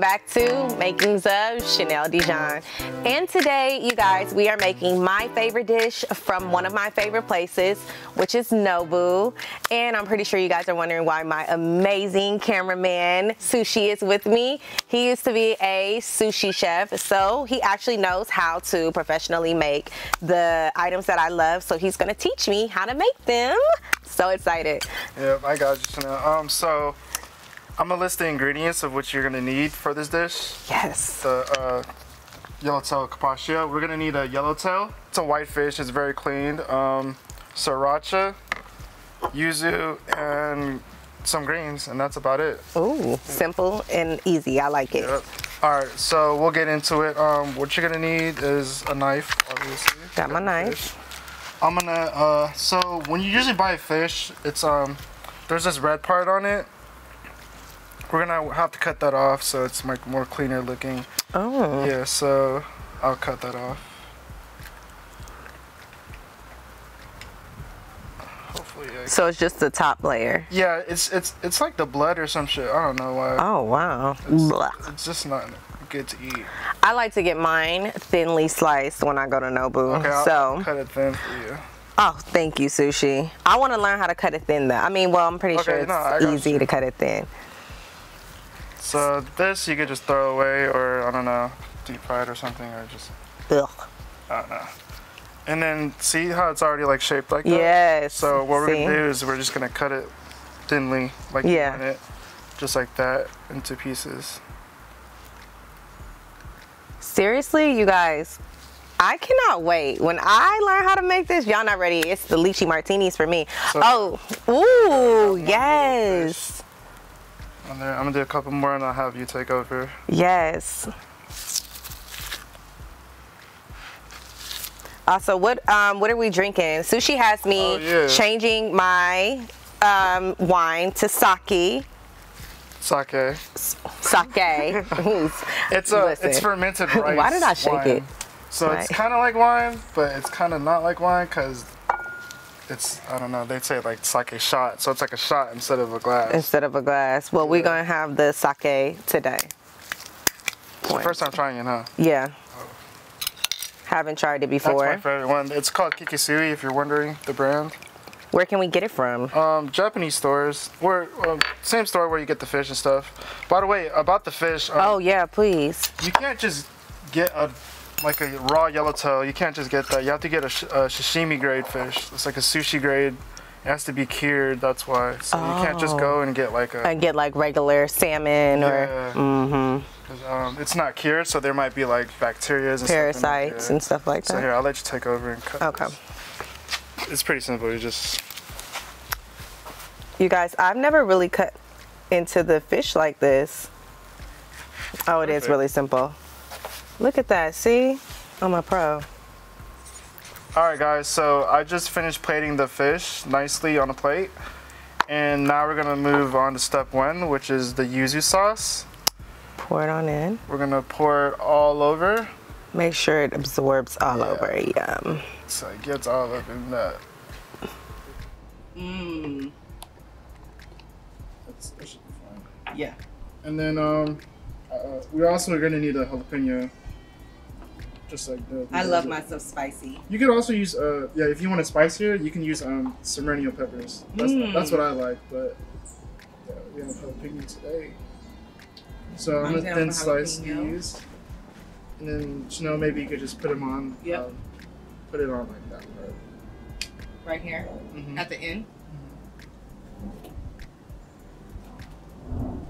welcome back to Makings of Chanel Dijon. And today, you guys, we are making my favorite dish from one of my favorite places, which is Nobu. And I'm pretty sure you guys are wondering why my amazing cameraman, Sushi, is with me. He used to be a sushi chef, so he actually knows how to professionally make the items that I love. So he's gonna teach me how to make them. So excited. Yep, I got you, Chanel. Um, so I'm gonna list the ingredients of what you're gonna need for this dish. Yes. The uh, yellowtail carpaccio. We're gonna need a yellowtail. It's a white fish. It's very clean. Um, sriracha, yuzu, and some greens, and that's about it. Ooh, simple and easy. I like it. Yep. All right, so we'll get into it. Um, what you're gonna need is a knife, obviously. Got my knife. I'm gonna. Uh, so when you usually buy a fish, it's um, there's this red part on it. We're gonna have to cut that off so it's like more cleaner looking. Oh. Yeah, so I'll cut that off. Hopefully, I So it's just the top layer. yeah, it's it's it's like the blood or some shit. I don't know why. Oh, wow. Blah. It's just not good to eat. I like to get mine thinly sliced when I go to Nobu. Okay, I'll so, cut it thin for you. oh, thank you, Sushi. I want to learn how to cut it thin though. I mean, well, I'm pretty Okay, sure it's no, easy you. to cut it thin. So this you could just throw away, or I don't know, deep fried or something, or just Ugh. I don't know. And then see how it's already like shaped like that. Yes. So what we're gonna do is we're just gonna cut it thinly, like Yeah. it, just like that, into pieces. Seriously, you guys, I cannot wait. When I learn how to make this, y'all not ready. It's the lychee martinis for me. So- oh, ooh, yes. I'm gonna do a couple more, and I'll have you take over. Yes. Also, what um what are we drinking? Sushi has me Oh, yeah. changing my um wine to sake. Sake. Sake. It's a Listen. it's fermented rice. Why did I shake wine. it? So it's kind of like wine, but it's kind of not like wine because it's I don't know. They say like it's like a shot, so it's like a shot instead of a glass. Instead of a glass. Well, we're gonna have the sake today. It's the first time trying it, huh? Yeah. Haven't tried it before. That's my favorite one. It's called Kikisui, if you're wondering the brand. Where can we get it from? Um, Japanese stores, where um, same store where you get the fish and stuff. By the way, about the fish, um, Oh yeah, please. you can't just get a like a raw yellowtail. You can't just get that. You have to get a, sh- a sashimi grade fish. It's like a sushi grade. It has to be cured. That's why. So you can't just go and get like a. And get like regular salmon or Yeah. mm-hmm, 'cause, um, it's not cured, so there might be like bacteria and parasites stuff in it, yeah. and stuff like that. So here, I'll let you take over and cut. Okay. this. It's pretty simple. You just You guys, I've never really cut into the fish like this. Oh, it is Perfect. really simple. Look at that. See? I'm a pro. All right, guys. So I just finished plating the fish nicely on a plate, and now we're gonna move on to step one, which is the yuzu sauce. Pour it on in. We're gonna pour it all over, Make sure it absorbs all Yeah. over. Yum. so it gets all up in that. Mmm. That should be fine. Yeah. And then um, uh, we're also gonna need a jalapeno, just like the. I love my stuff spicy. You could also use uh yeah if you want it spicier you can use um Semernio peppers. That's Mm. that's what I like, but yeah, we have jalapeno today. So I'm, I'm gonna thin slice these, and then Chanel maybe you could just put them on. Yep. Um, put it on like that part. Right here Mhm. at the end.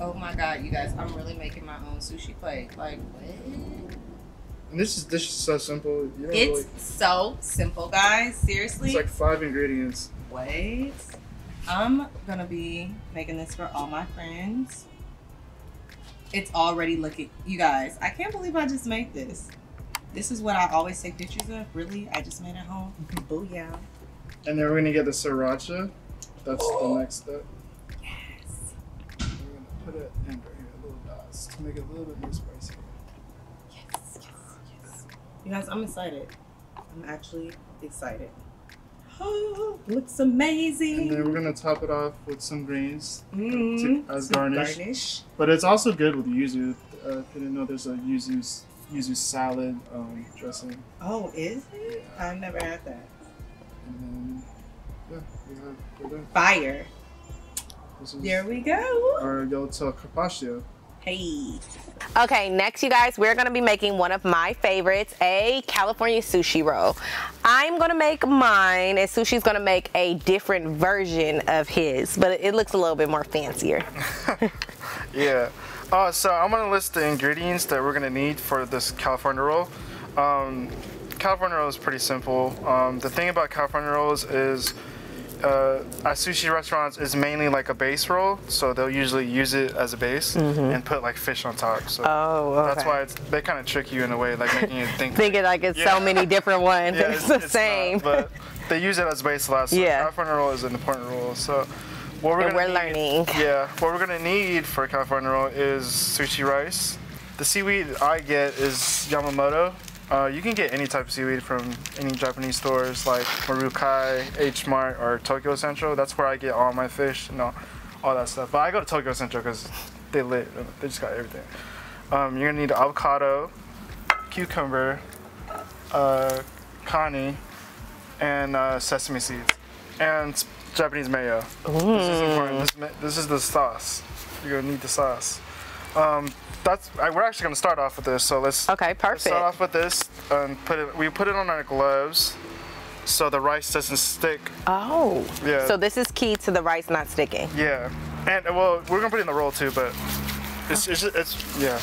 Oh my god, you guys, I'm really making my own sushi plate. Like, what? And this is this is so simple. You don't It's really, so simple, guys. Seriously. it's like five ingredients. Wait. I'm gonna be making this for all my friends. It's already looking, you guys. I can't believe I just made this. This is what I always take pictures of. Really, I just made it home. Booyah! And then we're gonna get the sriracha. That's the next step. Yes. We're gonna put it in right here, little dots, to make it a little bit more spicy. You guys, I'm excited. I'm actually excited. Oh, looks And amazing. then we're gonna top it off with some greens, Mm, as some garnish. garnish. but it's also good with yuzu. Uh, if you didn't know, there's a yuzu yuzu salad um, dressing. Oh, is it? I've never had that. And then yeah, we have. Fire. There we go. our yellowtail carpaccio. Hey. Okay, next, you guys, we're gonna be making one of my favorites, a California sushi roll. I'm gonna make mine, and Sushi's gonna make a different version of his, but it looks a little bit more fancier. Yeah. Uh, so I'm gonna list the ingredients that we're gonna need for this California roll. Um, California roll is pretty simple. Um, the thing about California rolls is uh, at sushi restaurants is mainly like a base roll, so they'll usually use it as a base and put like fish on top. So Oh, that's why it's, they kind of trick you in a way, like making you think. Thinking like it's Yeah. so many different ones, Yeah, it's, the not, same. but they use it as a base a lot. So Yeah. California roll is an important roll. So what we're gonna we're need- learning. Yeah, what we're gonna need for California roll is sushi rice. The seaweed I get is Yamamoto. Uh, you can get any type of seaweed from any Japanese stores like Marukai, H Mart, or Tokyo Central. That's where I get all my fish and all, all that stuff. But I go to Tokyo Central because they lit. They just got everything. Um, you're gonna need avocado, cucumber, uh, kani, and uh, sesame seeds, and Japanese mayo. This is important. This, this is the sauce. You're gonna need the sauce. Um, that's. I, we're actually gonna start off with this. So let's. Okay, let's perfect. start off with this and put it. We put it on our gloves, so the rice doesn't stick. Oh, Yeah. so this is key to the rice not sticking. Yeah, and well, we're gonna put it in the roll too, but it's it's, it's yeah.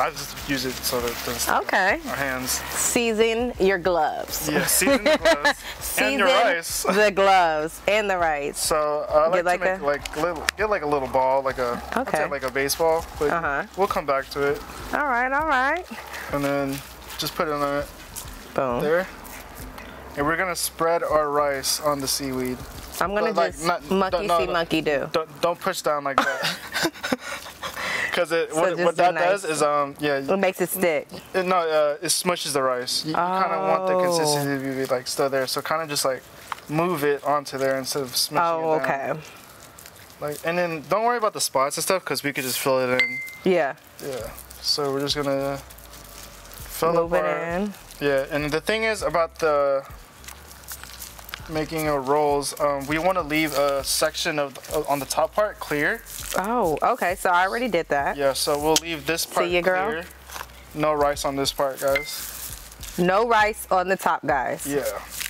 I just use it so that it doesn't Okay. our hands. Season your gloves. Yeah, season the gloves and your rice. the gloves and the rice. So I like Get like to make a- like little, get like a little ball, like a Okay. like a baseball. But Uh-huh. we'll come back to it, All right, all right. and then just put it on it Boom. there. And we're gonna spread our rice on the seaweed. I'm gonna like, just not- monkey see, no. monkey do. Don't don't push down like that. Because it, So what, what that nice. does is um yeah It makes it stick. it, no uh, it smushes the rice. You, you kind of want the Oh. consistency to be like still there. So kind of just like move it onto there instead of smushing Oh, it down. okay. Like and then don't worry about the spots and stuff because we could just fill it in. Yeah. Yeah. So we're just gonna fill Move it in. Yeah, and the thing is about the making our rolls, um, we want to leave a section of uh, on the top part clear. Oh, okay. So I already did that. Yeah, so we'll leave this part See ya, girl. No rice on this part, guys. No rice on the top, guys. Yeah.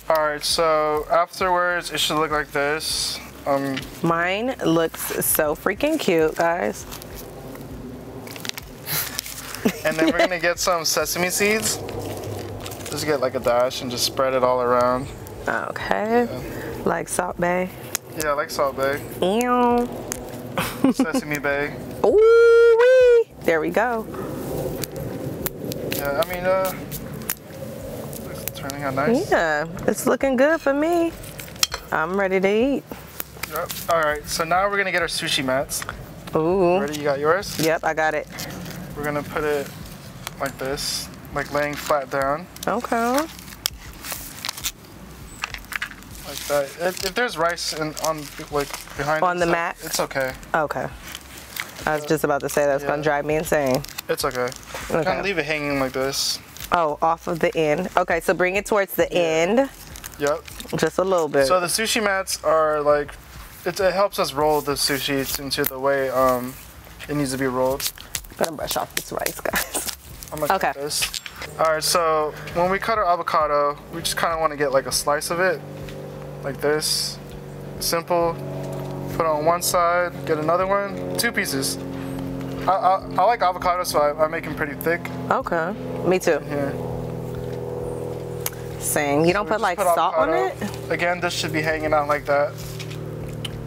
All right. So afterwards, it should look like this. Um, Mine looks so freaking cute, guys. and then we're gonna get some sesame seeds. Just get like a dash and just spread it all around. Okay. Like Salt Bae. Yeah, like Salt Bae, Ew. Sesame Bay. Ooh wee. There we go. Yeah, I mean, uh, it's turning out nice. Yeah, it's looking good for me. I'm ready to eat. Yep. All right, so now we're gonna get our sushi mats. Ooh. Ready? You got yours? Yep, I got it. We're gonna put it like this, like laying flat down, Okay. Like that. If, if there's rice in, on like behind On it, the it's mat? it's okay. Okay. I was just about to say that's gonna drive me insane. It's okay. Okay. Kind of leave it hanging like this. Oh, off of the end. Okay, so bring it towards the end, Yep. just a little bit. So the sushi mats are like, it, it helps us roll the sushi into the way um it needs to be rolled. I'm gonna brush off this rice, guys. I'm gonna cut Okay. this. All right, so when we cut our avocado, we just kind of want to get like a slice of it, like this. Simple. Put on one side, get another one, two pieces. I, I, I like avocado, so I, I make them pretty thick Okay. Me too. here. Same. You don't We put like put salt on it? Again, this should be hanging out like that.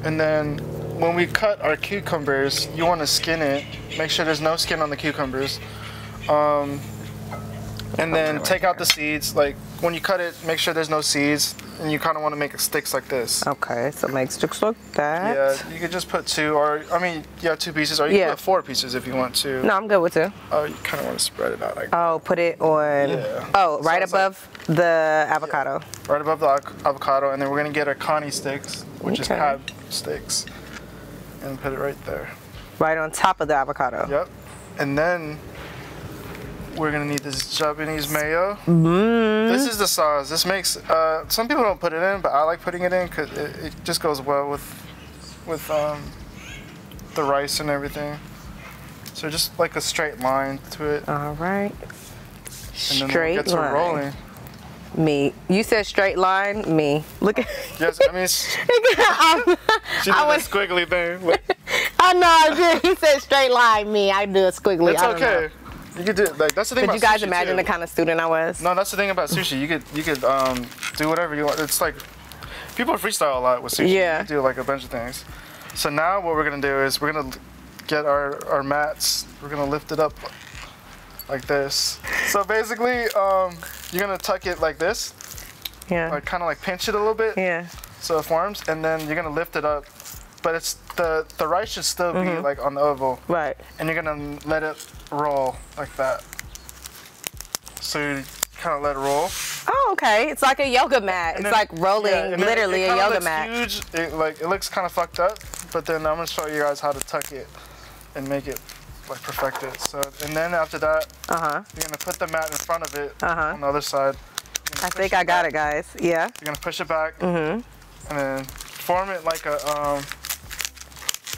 And then when we cut our cucumbers, you want to skin it. Make sure there's no skin on the cucumbers. Um, and then take out the seeds. Like when you cut it, make sure there's no seeds. and you kind of want to make it sticks like this. Okay, so make sticks like that. Yeah, you could just put two, or I mean, yeah, two pieces, or you Yeah. can put four pieces if you want to. No, I'm good with two. Oh, you kind of want to spread it out like Oh, put it on. Yeah. Oh, right Sounds like- above the avocado. right above the avocado, and then we're gonna get our kani sticks, which is Okay. pad sticks, and put it right there. Right on top of the avocado. Yep. And then we're gonna need this Japanese mayo. Mm. This is the sauce. This makes uh, some people don't put it in, but I like putting it in because it, it just goes well with with um, the rice and everything. So just like a straight line to it, All right. and then Straight we'll line. rolling. Me. You said straight line. Me. Look at. Yes, I mean she did I was- squiggly thing. Look, I know. I did. He said straight line. Me. I do a squiggly. It's I don't know. You could do like that's the thing Could about you guys sushi, imagine too. the kind of student I was? No, that's the thing about sushi. You could you could um, do whatever you want. It's like people freestyle a lot with sushi. Yeah. You do like a bunch of things. So now what we're gonna do is we're gonna get our our mats. We're gonna lift it up like this. So basically, um, you're gonna tuck it like this, Yeah. like kind of like pinch it a little bit, Yeah. so it forms, and then you're gonna lift it up. But it's the the rice should still be Mm-hmm. like on the oval, Right. and you're gonna let it roll like that. So you kind of let it roll. Oh, okay. It's like a yoga mat. And It's then- like rolling, yeah, literally it a yoga looks mat. Huge. It, like it looks kind of fucked up, but then I'm gonna show you guys how to tuck it and make it like perfect it. So and then after that, Uh huh. you're gonna put the mat in front of it Uh-huh. on the other side. I think I got it, guys. Yeah. You're gonna push it back Mhm. and then form it like a um.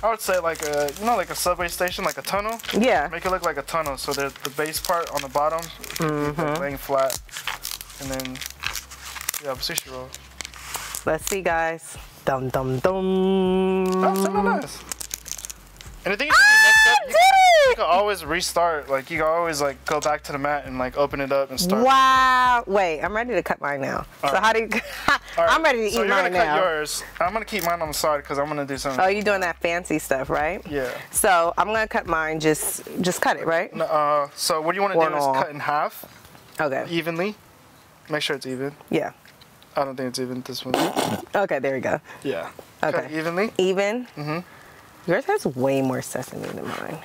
I would say like a you know like a subway station like a tunnel. Yeah. Make it look like a tunnel so that the base part on the bottom Mm-hmm. laying flat, and then you have a sushi roll. Let's see, guys. Dum dum dum. That's so nice. And the thing is, you mess up, I you, did you it! can always restart. Like you can always like go back to the mat and like open it up and start. Wow. Wait, I'm ready to cut mine now. So Alright. how do you? All right, I'm ready to so eat you're mine gonna now. cut yours. I'm gonna keep mine on the side because I'm gonna do something. Oh, you doing that fancy stuff, right? Yeah. So I'm gonna cut mine. Just, just cut it, right? No, Uh, so what do you want to do is off. cut in half Okay. evenly. Make sure it's even. Yeah. I don't think it's even this one. Okay. There we go. Yeah. Okay. it evenly. Even. Mm Mhm. Yours has way more sesame than mine.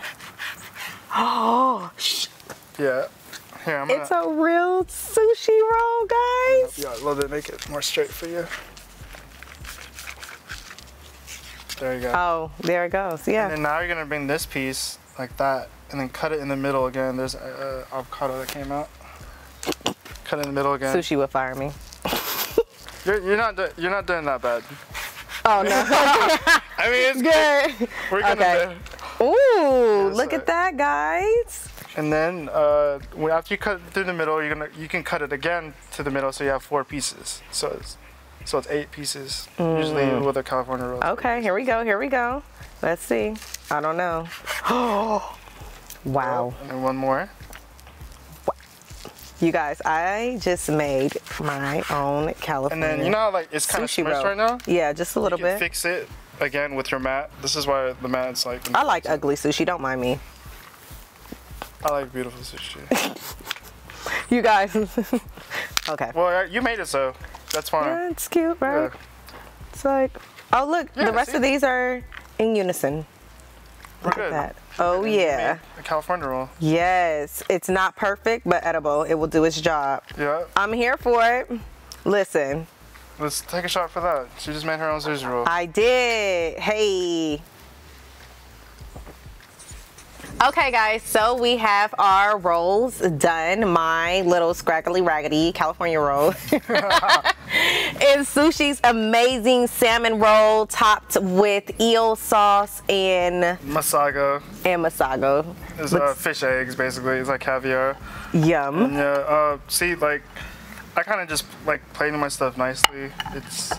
Oh, shh. Yeah. Here, I'm gonna. it's a real sushi roll, guys. yeah, a little bit. Make it more straight for you. There you go. Oh, there it goes. Yeah. And then now you're gonna bring this piece like that, and then cut it in the middle again. There's a, a avocado that came out. Cut it in the middle again. Sushi would fire me. You're, you're not you're not doing that bad. Oh no. I mean, it's good. We're gonna Okay. Ooh, look I- at that, guys. And then uh, after you cut through the middle, you're gonna you can cut it again to the middle, so you have four pieces. So it's so it's eight pieces usually with a California roll. Okay, here we go. Here we go. Let's see. I don't know. wow. And then one more. You guys, I just made my own California. And then you know like it's kind of smushed right now. Yeah, just a little you can bit. fix it again with your mat. This is why the mat's like. I like ugly sushi. Don't mind me. I like beautiful sushi. You guys. okay. Well, uh, you made it, so that's fine. Yeah, it's cute, right? Yeah. It's like, oh look, Yeah, the rest see? of these are in unison. We're Look at good. that. Oh yeah. A California roll. Yes, it's not perfect, but edible. It will do its job. Yeah. I'm here for it. Listen, Let's take a shot for that. She just made her own sushi roll. I did. Hey. Okay, guys, so we have our rolls done. My little scraggly raggedy California roll is sushi's amazing salmon roll topped with eel sauce and Masago and masago. It's uh, fish eggs, basically. It's like caviar. yum. Yeah. Uh, see, like, I kind of just like plating my stuff nicely. It's, oh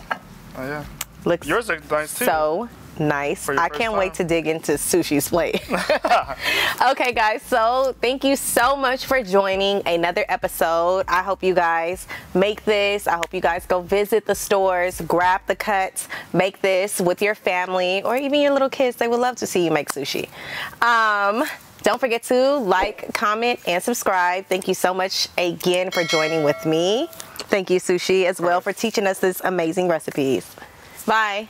yeah. Looks Yours are nice too. so nice. I can't wait to dig into sushi's plate. okay, guys, so thank you so much for joining another episode. I hope you guys make this. I hope you guys go visit the stores, grab the cuts, make this with your family or even your little kids. They would love to see you make sushi. Um, Don't forget to like, comment, and subscribe. Thank you so much again for joining with me. Thank you, Sushi, as well, for teaching us these amazing recipes. Bye.